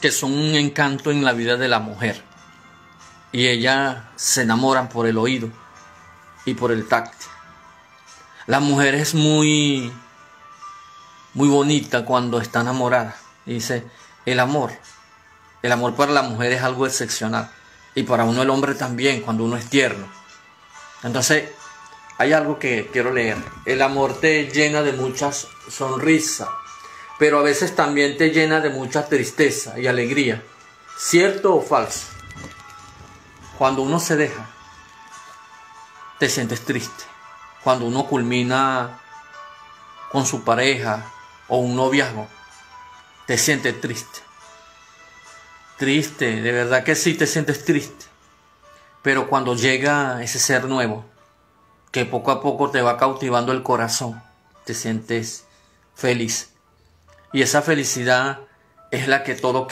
que son un encanto en la vida de la mujer y ellas se enamoran por el oído y por el tacto. La mujer es muy muy bonita cuando está enamorada. dice, el amor, el amor para la mujer es algo excepcional y para uno el hombre también cuando uno es tierno. Entonces, hay algo que quiero leer. El amor te llena de muchas sonrisas, pero a veces también te llena de mucha tristeza y alegría. ¿Cierto o falso? Cuando uno se deja, te sientes triste. Cuando uno culmina con su pareja o un noviazgo, te sientes triste. Triste, de verdad que sí te sientes triste. Pero cuando llega ese ser nuevo, que poco a poco te va cautivando el corazón, te sientes feliz. Y esa felicidad es la que todo que